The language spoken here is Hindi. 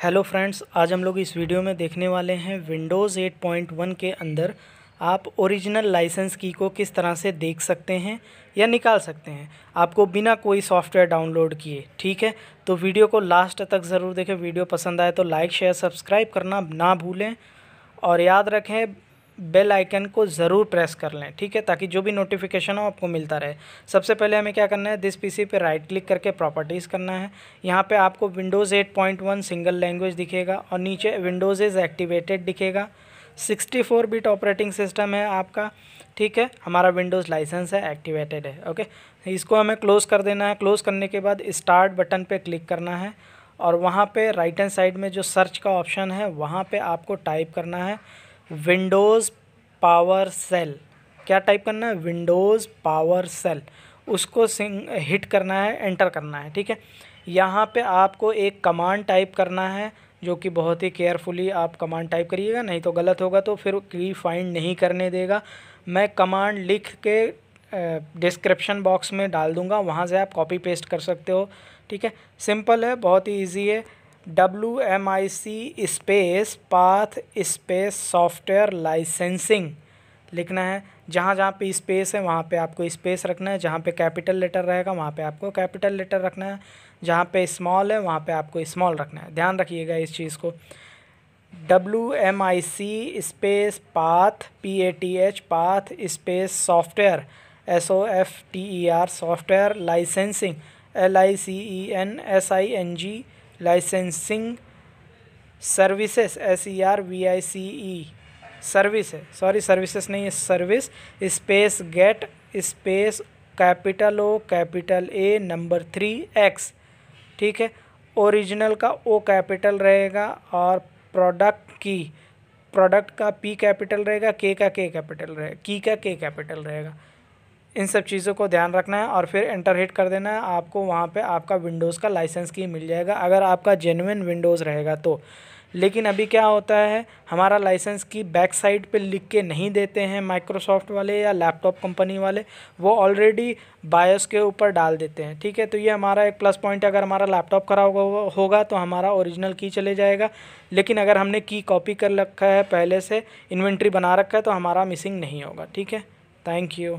हेलो फ्रेंड्स आज हम लोग इस वीडियो में देखने वाले हैं विंडोज़ 8.1 के अंदर आप ओरिजिनल लाइसेंस की को किस तरह से देख सकते हैं या निकाल सकते हैं। आपको बिना कोई सॉफ्टवेयर डाउनलोड किए, ठीक है? तो वीडियो को लास्ट तक ज़रूर देखें। वीडियो पसंद आए तो लाइक शेयर सब्सक्राइब करना ना भूलें। और याद रखें बेल आइकन को ज़रूर प्रेस कर लें, ठीक है? ताकि जो भी नोटिफिकेशन हो, आपको मिलता रहे। सबसे पहले हमें क्या करना है? दिस पीसी पे राइट क्लिक करके प्रॉपर्टीज़ करना है। यहाँ पे आपको विंडोज़ 8.1 सिंगल लैंग्वेज दिखेगा और नीचे विंडोज़ इज़ एक्टिवेटेड दिखेगा। 64 बिट ऑपरेटिंग सिस्टम है आपका, ठीक है? हमारा विंडोज़ लाइसेंस है एक्टिवेटेड है ओके इसको हमें क्लोज़ कर देना है। क्लोज़ करने के बाद स्टार्ट बटन पर क्लिक करना है और वहाँ पर राइट हैंड साइड में जो सर्च का ऑप्शन है, वहाँ पर आपको टाइप करना है। Windows power shell. क्या टाइप करना है? Windows power shell. उसको सिंग, हिट करना है, एंटर करना है, ठीक है? यहाँ पे आपको एक कमांड टाइप करना है, जो कि बहुत ही केयरफुली आप कमांड टाइप करिएगा, नहीं तो गलत होगा तो फिर की फाइंड नहीं करने देगा। मैं कमांड लिख के डिस्क्रिप्शन बॉक्स में डाल दूँगा, वहाँ से आप कॉपी पेस्ट कर सकते हो, ठीक है? सिंपल है, बहुत ही ईजी है। W M I C space path space software licensing लिखना है। जहाँ जहाँ पे स्पेस है, वहाँ पे आपको स्पेस रखना है। जहाँ पे कैपिटल लेटर रहेगा, वहाँ पे आपको कैपिटल लेटर रखना है। जहाँ पे स्मॉल है, वहाँ पे आपको स्मॉल रखना है। ध्यान रखिएगा इस चीज़ को। W M I C space path P A T H path space software S O F T E R software licensing L I C E N S I N G licensing services S E R V I C E service है। सॉरी सर्विसेज़ नहीं है, service. Space get, space capital O, capital A, number three X. ठीक है? ओरिजिनल का ओ कैपिटल रहेगा और प्रोडक्ट की, प्रोडक्ट का पी कैपिटल रहेगा, के का के कैपिटल रहेगा, की का के कैपिटल रहेगा। इन सब चीज़ों को ध्यान रखना है और फिर एंटर हिट कर देना है। आपको वहाँ पे आपका विंडोज़ का लाइसेंस की मिल जाएगा। अगर आपका जेनुइन विंडोज़ रहेगा तो। लेकिन अभी क्या होता है, हमारा लाइसेंस की बैक साइड पे लिख के नहीं देते हैं माइक्रोसॉफ्ट वाले या लैपटॉप कंपनी वाले। वो ऑलरेडी बायोस के ऊपर डाल देते हैं। ठीक है तो ये हमारा एक प्लस पॉइंट अगर हमारा लैपटॉप खराब होगा तो हमारा ओरिजिनल की चले जाएगा। लेकिन अगर हमने की कॉपी कर रखा है पहले से इन्वेंट्री बना रखा है तो हमारा मिसिंग नहीं होगा। ठीक है थैंक यू